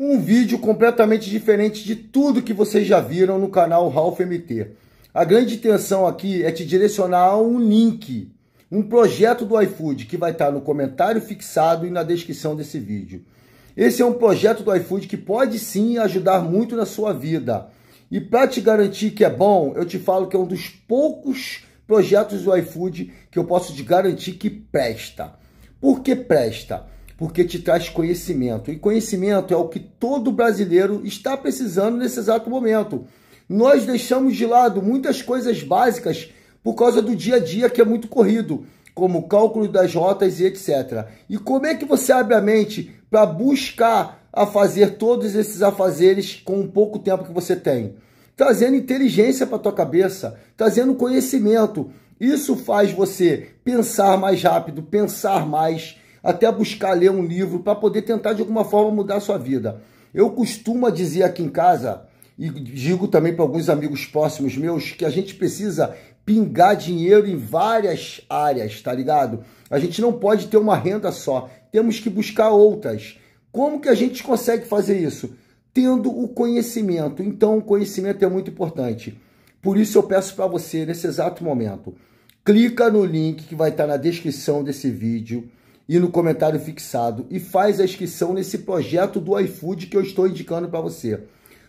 Um vídeo completamente diferente de tudo que vocês já viram no canal Ralph MT. A grande intenção aqui é te direcionar a um link, um projeto do iFood que vai estar no comentário fixado e na descrição desse vídeo. Esse é um projeto do iFood que pode sim ajudar muito na sua vida. E para te garantir que é bom, eu te falo que é um dos poucos projetos do iFood que eu posso te garantir que presta. Por que presta? Porque te traz conhecimento. E conhecimento é o que todo brasileiro está precisando nesse exato momento. Nós deixamos de lado muitas coisas básicas por causa do dia a dia que é muito corrido, como cálculo das rotas e etc. E como é que você abre a mente para buscar a fazer todos esses afazeres com o pouco tempo que você tem? Trazendo inteligência para tua cabeça, trazendo conhecimento. Isso faz você pensar mais rápido, pensar mais até buscar ler um livro para poder tentar de alguma forma mudar a sua vida. Eu costumo dizer aqui em casa, e digo também para alguns amigos próximos meus, que a gente precisa pingar dinheiro em várias áreas, tá ligado? A gente não pode ter uma renda só, temos que buscar outras. Como que a gente consegue fazer isso? Tendo o conhecimento. Então, o conhecimento é muito importante. Por isso eu peço para você, nesse exato momento, clica no link que vai estar na descrição desse vídeo e no comentário fixado e faz a inscrição nesse projeto do iFood que eu estou indicando para você.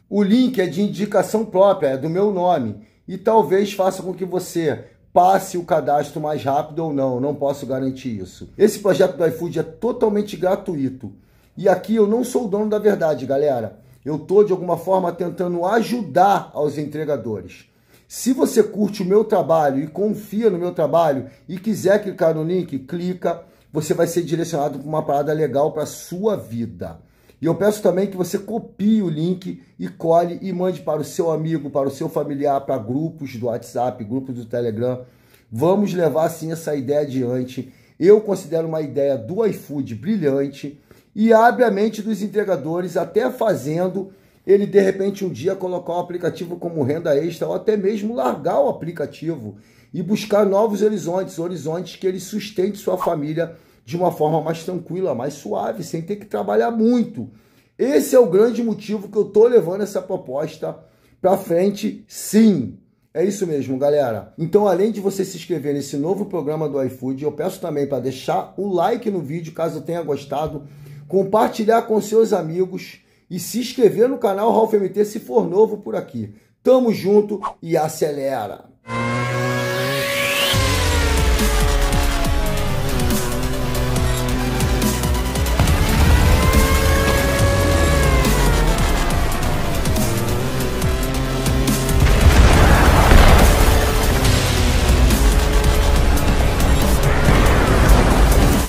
O link é de indicação própria, é do meu nome e talvez faça com que você passe o cadastro mais rápido ou não, não posso garantir isso. Esse projeto do iFood é totalmente gratuito. E aqui eu não sou o dono da verdade, galera. Eu estou, de alguma forma, tentando ajudar aos entregadores. Se você curte o meu trabalho e confia no meu trabalho e quiser clicar no link, clica você vai ser direcionado para uma parada legal para sua vida. E eu peço também que você copie o link e cole e mande para o seu amigo, para o seu familiar, para grupos do WhatsApp, grupos do Telegram. Vamos levar sim essa ideia adiante. Eu considero uma ideia do iFood brilhante e abre a mente dos entregadores, até fazendo ele de repente um dia colocar o aplicativo como renda extra ou até mesmo largar o aplicativo e buscar novos horizontes, horizontes que ele sustente sua família de uma forma mais tranquila, mais suave, sem ter que trabalhar muito. Esse é o grande motivo que eu estou levando essa proposta para frente, sim. É isso mesmo, galera. Então, além de você se inscrever nesse novo programa do iFood, eu peço também para deixar o like no vídeo, caso tenha gostado, compartilhar com seus amigos e se inscrever no canal Ralph MT se for novo por aqui. Tamo junto e acelera!